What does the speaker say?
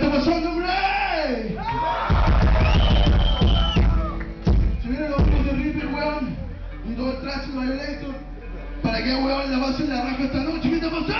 está pasando, hombre? Se vienen los grupos de River, weón. Y todo el tráfico de electro. ¿Para qué, weón, la pasen la raja esta noche? ¿Qué está pasando?